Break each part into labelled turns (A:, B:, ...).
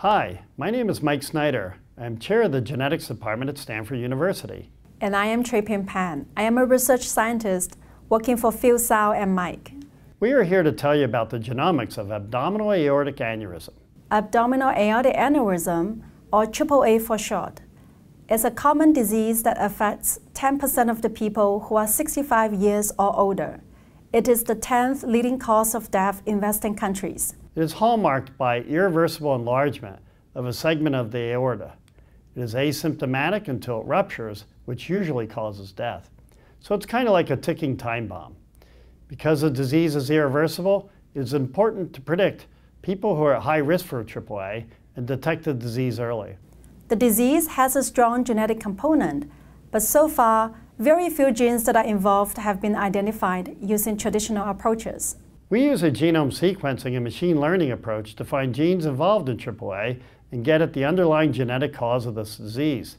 A: Hi, my name is Mike Snyder. I'm chair of the genetics department at Stanford University.
B: And I am Cuiping Pan. I am a research scientist working for Phil Tsao and Mike.
A: We are here to tell you about the genomics of abdominal aortic aneurysm.
B: Abdominal aortic aneurysm, or AAA for short, is a common disease that affects 10% of the people who are 65 years or older. It is the 10th leading cause of death in Western countries.
A: It is hallmarked by irreversible enlargement of a segment of the aorta. It is asymptomatic until it ruptures, which usually causes death. So it's kind of like a ticking time bomb. Because the disease is irreversible, it is important to predict people who are at high risk for AAA and detect the disease early.
B: The disease has a strong genetic component, but so far, very few genes that are involved have been identified using traditional approaches.
A: We use a genome sequencing and machine learning approach to find genes involved in AAA and get at the underlying genetic cause of this disease.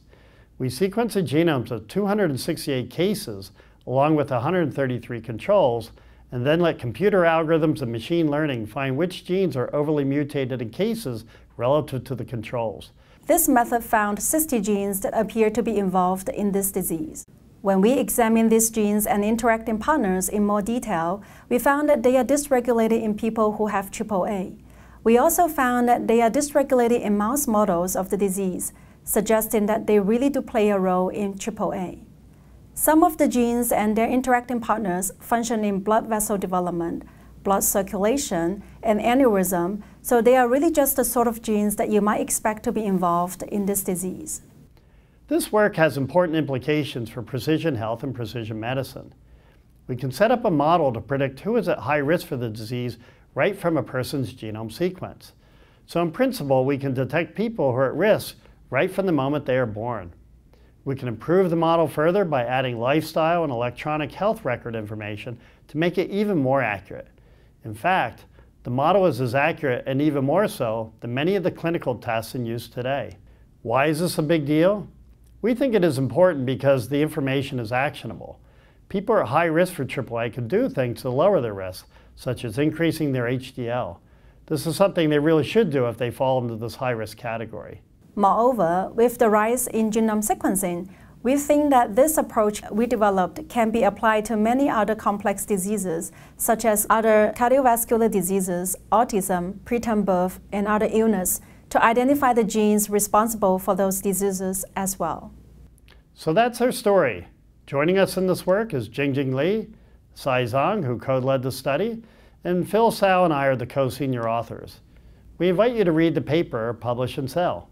A: We sequence the genomes of 268 cases along with 133 controls and then let computer algorithms and machine learning find which genes are overly mutated in cases relative to the controls.
B: This method found 60 genes that appear to be involved in this disease. When we examined these genes and interacting partners in more detail, we found that they are dysregulated in people who have AAA. We also found that they are dysregulated in mouse models of the disease, suggesting that they really do play a role in AAA. Some of the genes and their interacting partners function in blood vessel development, blood circulation, and aneurysm, so they are really just the sort of genes that you might expect to be involved in this disease.
A: This work has important implications for precision health and precision medicine. We can set up a model to predict who is at high risk for the disease right from a person's genome sequence. So in principle, we can detect people who are at risk right from the moment they are born. We can improve the model further by adding lifestyle and electronic health record information to make it even more accurate. In fact, the model is as accurate and even more so than many of the clinical tests in use today. Why is this a big deal? We think it is important because the information is actionable. People at high risk for AAA can do things to lower their risk, such as increasing their HDL. This is something they really should do if they fall into this high risk category.
B: Moreover, with the rise in genome sequencing, we think that this approach we developed can be applied to many other complex diseases, such as other cardiovascular diseases, autism, preterm birth, and other illness, to identify the genes responsible for those diseases as well.
A: So that's our story. Joining us in this work is Jingjing Li, Sai Zhang, who co-led the study, and Phil Tsao and I are the co-senior authors. We invite you to read the paper published in Cell.